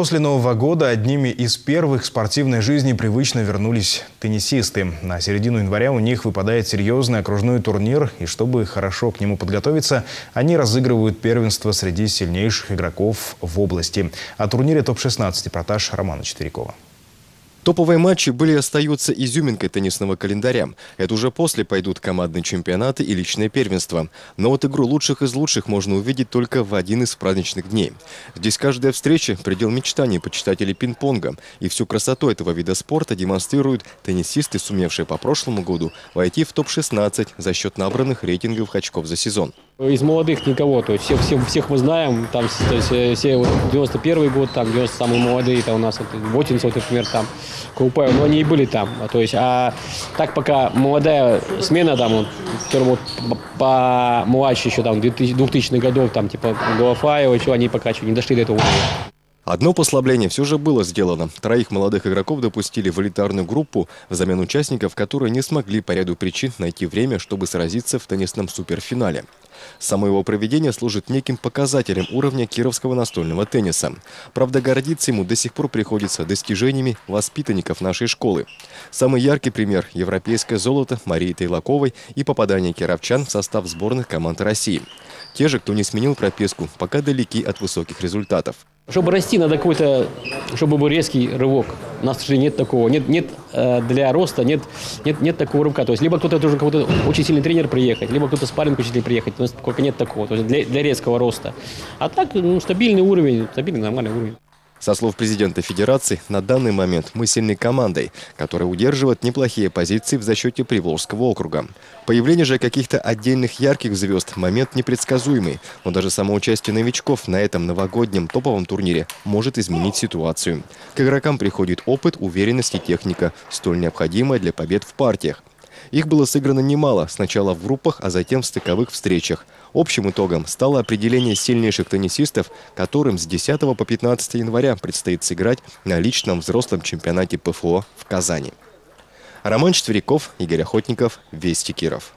После Нового года одними из первых к спортивной жизни привычно вернулись теннисисты. На середину января у них выпадает серьезный окружной турнир, и чтобы хорошо к нему подготовиться, они разыгрывают первенство среди сильнейших игроков в области. О турнире топ-16 репортаж Романа Четверякова. Топовые матчи были и остаются изюминкой теннисного календаря. Это уже после пойдут командные чемпионаты и личное первенство. Но вот игру лучших из лучших можно увидеть только в один из праздничных дней. Здесь каждая встреча – предел мечтаний почитателей пинг-понга. И всю красоту этого вида спорта демонстрируют теннисисты, сумевшие по прошлому году войти в топ-16 за счет набранных рейтинговых очков за сезон. Из молодых никого, то есть всех, всех, всех мы знаем, там, то э, все, вот, 91 год, там, 90 самые молодые, это у нас, вот, Ботинцев, например, там, Каупаев, но они и были там, то есть, а так пока молодая смена, там, вот, которая вот по младше еще, там, 2000, 2000 годов, там, типа, Голофаева, еще, они пока еще не дошли до этого уровня. Одно послабление все же было сделано. Троих молодых игроков допустили в элитарную группу взамен участников, которые не смогли по ряду причин найти время, чтобы сразиться в теннисном суперфинале. Само его проведение служит неким показателем уровня кировского настольного тенниса. Правда, гордиться ему до сих пор приходится достижениями воспитанников нашей школы. Самый яркий пример – европейское золото Марии Тейлаковой и попадание кировчан в состав сборных команд России. Те же, кто не сменил прописку, пока далеки от высоких результатов. Чтобы расти, надо какой-то, чтобы был резкий рывок. У нас же нет такого. Нет, нет э, для роста, нет, нет, нет такого рывка. То есть либо кто-то должен какой-то очень сильный тренер приехать, либо кто-то спарринг учитель приехать. У нас пока нет такого. То есть для, для резкого роста. А так, ну, стабильный уровень, стабильный, нормальный уровень. Со слов президента Федерации, на данный момент мы сильной командой, которая удерживает неплохие позиции в зачете Приволжского округа. Появление же каких-то отдельных ярких звезд – момент непредсказуемый, но даже само участие новичков на этом новогоднем топовом турнире может изменить ситуацию. К игрокам приходит опыт, уверенность и техника, столь необходимая для побед в партиях. Их было сыграно немало, сначала в группах, а затем в стыковых встречах. Общим итогом стало определение сильнейших теннисистов, которым с 10 по 15 января предстоит сыграть на личном взрослом чемпионате ПФО в Казани. Роман Четверяков, Игорь Охотников, Вести Киров.